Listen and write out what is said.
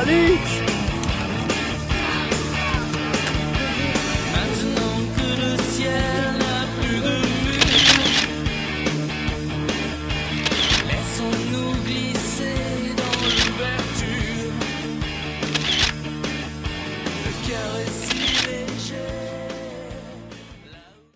Alix